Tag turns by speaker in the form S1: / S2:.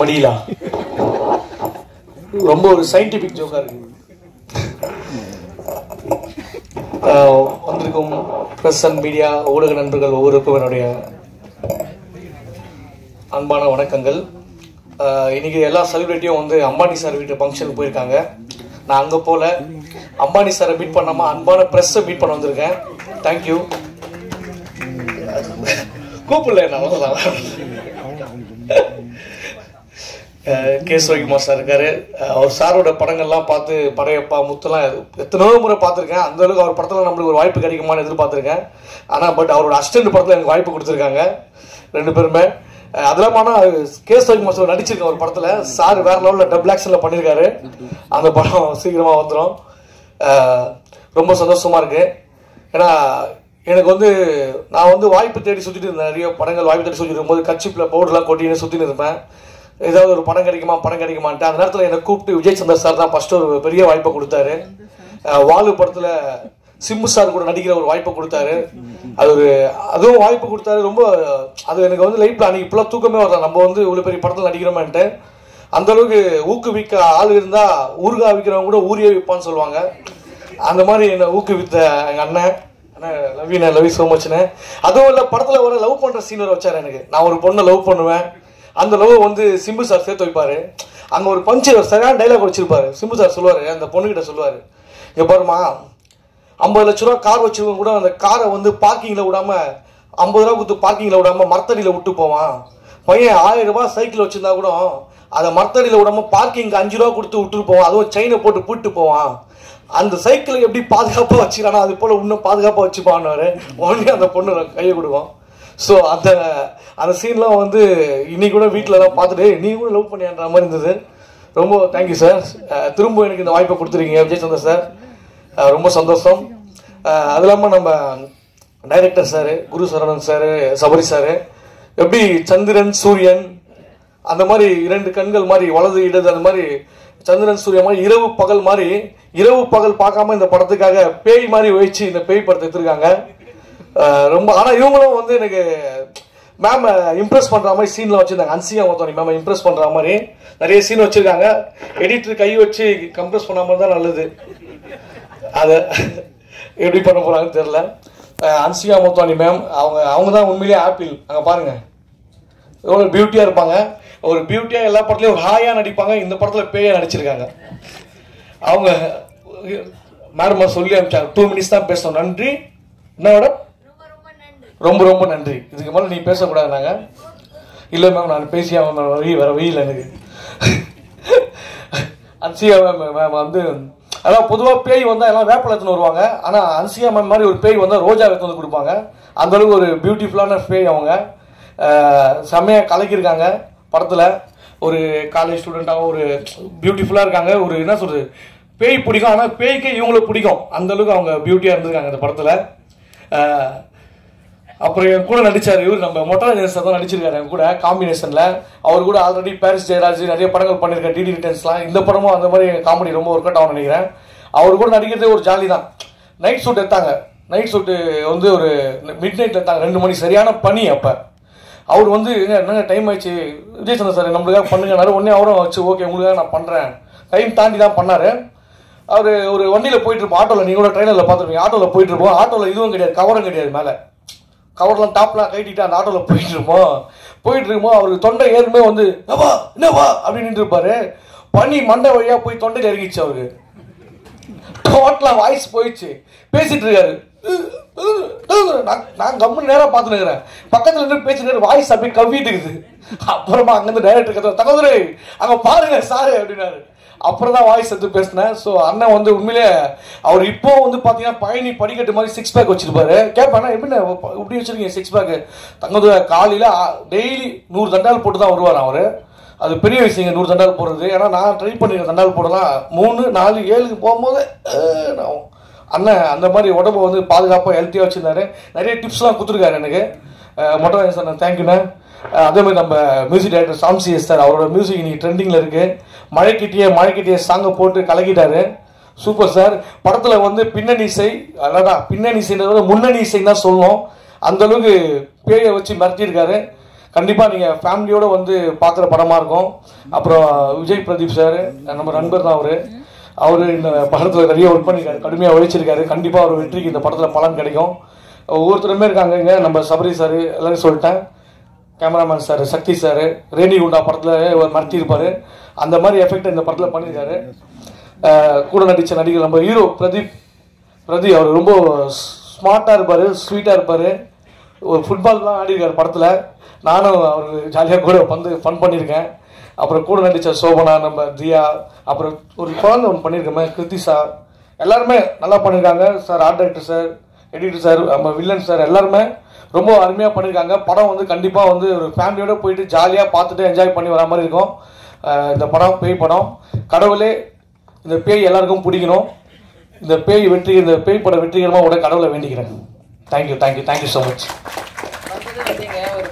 S1: மடியிலா ரொம்ப ஒரு சயின்டிபிக் ஜோக்கா இருக்கு. வந்திருக்கும் பிரஸ் அண்ட் மீடியா ஊடக நண்பர்கள் ஒவ்வொருக்கும் என்னுடைய அன்பான வணக்கங்கள். இன்றைக்கி இன்னைக்கு எல்லா செலிபிரிட்டியும் வந்து அம்பானி சார் வீட்டு ஃபங்க்ஷனுக்கு போயிருக்காங்க. நான் அங்கே போல. அம்பானி சாரை மீட் பண்ணாமல் அன்பான ப்ரெஸ்ஸை மீட் பண்ண வந்திருக்கேன். தேங்க்யூ கூப்பிடல நான் கேசவகி மாஸ்டர் சார் இருக்காரு அவர் சாரோட படங்கள்லாம் பார்த்து படையப்பா முத்துலாம் எத்தனையோ முறை பார்த்துருக்கேன். அந்த அளவுக்கு அவர் படத்தில் நம்மளுக்கு ஒரு வாய்ப்பு கிடைக்குமான்னு எதிர்பார்த்துருக்கேன். ஆனால் பட் அவரோட அசிஸ்டன்ட் படத்தில் எனக்கு வாய்ப்பு கொடுத்துருக்காங்க. ரெண்டு பேருமே. அதெல்லாம் ஆனால் கேசவகி மாஸ்டர் சார் நடிச்சிருக்கேன் ஒரு படத்தில். சார் வேற லெவலில் டபுள் ஆக்ஷனில் பண்ணியிருக்காரு அந்த படம் சீக்கிரமாக வந்துடும் ரொம்ப சந்தோஷமாக இருக்குது ஏன்னா எனக்கு வந்து நான் வந்து வாய்ப்பு தேடி சுற்றிட்டு இருந்தேன். நிறைய படங்கள் வாய்ப்பு தேடி சுற்றிட்டு இருக்கும்போது கட்சிப்பில் பவுடர்லாம் கொட்டின்னு சுற்றின்னு இருப்பேன். ஏதாவது ஒரு படம் கிடைக்குமா படம் கிடைக்குமான்ட்டு அந்த நேரத்தில் என்னை கூப்பிட்டு விஜய் சந்தர் சார் தான் ஃபஸ்ட்டு ஒரு பெரிய வாய்ப்பை கொடுத்தாரு. வாலு படத்தில் சிம்பு சார் கூட நடிக்கிற ஒரு வாய்ப்பை கொடுத்தாரு. அது ஒரு அதுவும் வாய்ப்பு கொடுத்தாரு. ரொம்ப அது எனக்கு வந்து லைஃப்பில் அன்றைக்கி இப்பெல்லாம் தூக்கமே வரல. நம்ம வந்து இவ்வளோ பெரிய படத்தில் நடிக்கிறோமேன்ட்டு. அந்த அளவுக்கு ஊக்குவிக்க ஆள் இருந்தால் ஊறுகாய் விற்கிறவங்க கூட ஊரியே விற்பான்னு சொல்லுவாங்க. அந்த மாதிரி என்னை ஊக்குவித்த எங்கள் அண்ணன். அண்ணன் லவ் லவ் ஸோ மச்னே அதுவும் இல்லை படத்தில் வர லவ் பண்ணுற சீன் வர வச்சார் எனக்கு. நான் ஒரு பொண்ணை லவ் பண்ணுவேன். அந்த லவ் வந்து சிம்பு சார் சேர்த்து வைப்பாரு. அங்கே ஒரு பஞ்சு சரியான டைலாக் வச்சிருப்பாரு. சிம்பு சார் சொல்லுவாரு அந்த பொண்ணுகிட்ட சொல்லுவாரு. இங்க பாருமா ஐம்பது லட்ச ரூபா கார் வச்சிருக்கவங்க கூட அந்த காரை வந்து பார்க்கிங்கில் விடாம ஐம்பது ரூபா கொடுத்து பார்க்கிங்கில் விடாம மரத்தடியில் விட்டு போவான். பையன் ஆயிரம் ரூபாய் சைக்கிள் வச்சிருந்தா கூட அதை மரத்தடியில் விடாம பார்க்கிங் அஞ்சு ரூபா கொடுத்து விட்டுட்டு போவான். அதுவும் செயினை போட்டு பூட்டு போவான். அந்த சைக்கிளை எப்படி பாதுகாப்பாக வச்சுக்கிறானோ அது போல இன்னும் பாதுகாப்பாக வச்சுப்பான்னு உடனே அந்த பொண்ணு கையை கொடுக்கும். ஸோ அந்த அந்த சீன்லாம் வந்து இன்னைக்கு கூட வீட்டில் பார்த்துட்டு நீ கூட லவ் பண்ணியான்ற மாதிரி இருந்தது. ரொம்ப தேங்க்யூ சார் திரும்ப எனக்கு இந்த வாய்ப்பை கொடுத்துருக்கீங்க விஜய் சந்தர் சார் ரொம்ப சந்தோஷம். அது இல்லாமல் நம்ம director sir Guru Saravanan sir Sabari sir எப்படி சந்திரன் சூரியன் அந்த மாதிரி இரண்டு கண்கள் மாதிரி வலது இடது அந்த மாதிரி சந்திரன் சூரியன் மாதிரி இரவு பகல் மாதிரி இரவு பகல் பார்க்காம இந்த படத்துக்காக பேய் மாதிரி வச்சு இந்த பேய் படத்தை எடுத்திருக்காங்க. ரொம்ப ஆனால் இவங்களும் வந்து எனக்கு மேம் இம்ப்ரெஸ் பண்ணுற மாதிரி சீனில் வச்சுருந்தாங்க. அன்சியா மொத்தம் மேம் இம்ப்ரெஸ் பண்ணுற மாதிரி. நிறைய சீன் வச்சுருக்காங்க. எடிட்டர் கை வச்சு கம்ப்ரெஸ் பண்ணாம தான் நல்லது. அதை எப்படி பண்ண போகிறாங்கன்னு தெரில அன்சிகா மொத்தானி மேம் அவங்க அவங்க தான் உண்மையிலேயே ஆப்பிள் அங்கே பாருங்கள் எவ்வளோ பியூட்டியாக இருப்பாங்க. ஒரு பியூட்டியாக எல்லா படத்துலையும் ஒரு ஹாயாக நடிப்பாங்க. இந்த படத்தில் பேயாக நடிச்சிருக்காங்க. அவங்க மேடம் சொல்லி அனுப்பிச்சாங்க. டூ மினிட்ஸ் தான் பேசணும். நன்றி. என்ன மேடம் ரொம்ப ரொம்ப நன்றி. இதுக்கு மேலே நீ பேசக்கூடாது நாங்கள் இல்லை மேம் நான் பேசி அவன் வழி வர வழியில் எனக்கு. அன்சியா மேம் மேம் வந்து அதான் பொதுவாக பேய் வந்தால் எல்லாம் வேப்பில எடுத்துன்னு வருவாங்க. ஆனால் அன்சியா மேம் மாதிரி ஒரு பேய் வந்தால் ரோஜா எடுத்து வந்து கொடுப்பாங்க. அந்தளவுக்கு ஒரு பியூட்டிஃபுல்லான பேய் அவங்க. செம்மையாக கலக்கியிருக்காங்க படத்தில். ஒரு காலேஜ் ஸ்டூடெண்ட்டாகவும் ஒரு பியூட்டிஃபுல்லாக இருக்காங்க. ஒரு என்ன சொல்கிறது பேய் பிடிக்கும். ஆனால் பேய்க்கு இவங்களுக்கு பிடிக்கும். அந்த அளவுக்கு அவங்க பியூட்டியாக இருந்திருக்காங்க இந்த படத்தில். அப்புறம் என் கூட நடிச்சார் இவர் நம்ம மொட்டராஜன் சார் தான் நடிச்சிருக்காரு என் கூட காம்பினேஷன்ல அவர் கூட ஆல்ரெடி பாரிஸ் ஜெயராஜ் நிறைய படங்கள் பண்ணியிருக்காரு டிடி ரிட்டர்ன்ஸ்லாம் இந்த படமும் அந்த மாதிரி காமெடி ரொம்ப ஒர்க் அவுட் ஆகும் நினைக்கிறேன். அவர் கூட நடிக்கிறதே ஒரு ஜாலி தான். நைட் ஷூட் எடுத்தாங்க. நைட் ஷூட்டு வந்து ஒரு மிட் நைட் எடுத்தாங்க ரெண்டு மணி சரியான பனி அப்போ. அவர் வந்து "ஏங்க, என்னங்க டைம் ஆயிடுச்சு விஜய் சந்திர சார் நம்மளுக்காக பண்ணுங்கனாரு உடனே அவரும் வச்சு ஓகே உங்களுக்காக நான் பண்ணுறேன் டைம் தாண்டி தான் பண்ணார். அவர் ஒரு வண்டியில் போயிட்டு இருப்போம். ஆட்டோவில் நீங்கள் கூட ட்ரெயினில் பார்த்துருப்பீங்க. ஆட்டோவில் போயிட்டு இருப்போம். ஆட்டோவில் இதுவும் கிடையாது கவரும் கிடையாது மேலே. கவர்லாம் டாப்லாம் கட்டிட்டு அந்த ஆட்டோவில் போயிட்டு இருப்போம் போயிட்டு இருக்கும்போது அவருக்கு தொண்டை ஏறுமே வந்து என்னவா என்னவா அப்படின்னு இருப்பாரு. பனி மண்டை வழியாக போய் தொண்டையில் இறங்கிச்சு அவருக்கு டோட்டலாக வாய்ஸ் போயிடுச்சு. பேசிட்டு இருக்காரு. நான் நான் கம்மு நேராக பார்த்துட்டு இருக்கிறேன். பக்கத்துல இருந்து பேசிட்டு வாய்ஸ் அப்படியே கவ்விட்டு இருக்குது. அப்புறமா அங்கேருந்து டைரக்டர் கத்த தகவல் அங்கே பாருங்க சாரு அப்படின்னாரு. அப்புறம் தான் வாய்ஸ் எடுத்து பேசினேன். ஸோ அண்ணன் வந்து உண்மையிலே அவர் இப்போ வந்து பார்த்தீங்கன்னா பழனி படிக்கட்டு மாதிரி சிக்ஸ் பேக் வச்சிருப்பாரு. கேட்பேன் எப்படி இப்படி வச்சிருக்கீங்க சிக்ஸ் பேக்கு தங்கது காலையில் டெய்லி நூறு தண்டால் போட்டு தான் வருவார் அவர். அது பெரிய விஷயங்க நூறு தண்டால் போடுறது. ஏன்னா நான் ட்ரை பண்ணிடுறேன் தண்டால் போடலாம். மூணு நாலு ஏழுக்கு போகும்போது நான் அண்ணன் அந்த மாதிரி உடம்ப வந்து பாதுகாப்பாக ஹெல்த்தியாக வச்சிருந்தாரு. நிறைய டிப்ஸ்லாம் கொடுத்துருக்காரு எனக்கு. மொட்டை சார் தேங்க்யூண்ணே அதே மாதிரி நம்ம music director Sam C S sir அவரோட மியூசிக் இன்னைக்கு ட்ரெண்டிங்கில் இருக்குது மழைக்கிட்டே மழைக்கிட்டே சாங்கை போட்டு கலக்கிட்டாரு. சூப்பர் சார் படத்தில் வந்து பின்னணி இசை அதான் பின்னணி இசைன்றத விட முன்னணி இசைன்னு தான் சொல்லணும். அந்தளவுக்கு பேயை வச்சு மிரட்டியிருக்காரு. கண்டிப்பாக நீங்கள் ஃபேமிலியோடு வந்து பார்க்குற படமாக இருக்கும். அப்புறம் விஜய் பிரதீப் சார் நம்ம நண்பர் தான் அவர். அவர் இந்த படத்தில் நிறைய ஒர்க் பண்ணியிருக்காரு கடுமையாக உழைச்சிருக்காரு. கண்டிப்பாக அவர் வெற்றிக்கு இந்த படத்தில் பலன் கிடைக்கும். ஒவ்வொருத்தருமே இருக்காங்க இங்கே. நம்ம சபரி சார் எல்லாரும் சொல்லிட்டேன். Cameraman sir Sakthi sir Renigunta படத்தில் ஒரு அந்த மாதிரி எஃபெக்ட் இந்த படத்தில் பண்ணியிருக்காரு கூட நடித்த நடிகர் நம்ம ஹீரோ பிரதீப். பிரதீப் அவர் ரொம்ப ஸ்மார்ட்டாக இருப்பார் ஸ்வீட்டாக இருப்பார். ஒரு ஃபுட்பால்லாம் ஆடிருக்கார் படத்தில். நானும் அவர் ஜாலியாக கூட வந்து ஃபன் பண்ணியிருக்கேன் அப்புறம் கூட நடித்த சோபனா நம்ம தியா அப்புறம் ஒரு குழந்தை ஒன்று பண்ணியிருக்கோமே சார். எல்லாருமே நல்லா பண்ணியிருக்காங்க. Sir art director sir editor sir நம்ம வில்லன் சார் எல்லாருமே ரொம்ப அருமையாக பண்ணியிருக்காங்க. படம் வந்து கண்டிப்பாக வந்து ஒரு ஃபேமிலியோட போயிட்டு ஜாலியாக பார்த்துட்டு என்ஜாய் பண்ணி வர மாதிரி இருக்கும். இந்த படம் பேய் படம். கடவுளே இந்த பேய் எல்லாருக்கும் பிடிக்கணும். இந்த பேய் வெற்றி இந்த பேய் படம் வெற்றிகரமாக உட கடவுளை வேண்டிக்கிறேன். Thank you thank you thank you so much
S2: வந்தது வந்தீங்க. ஒரு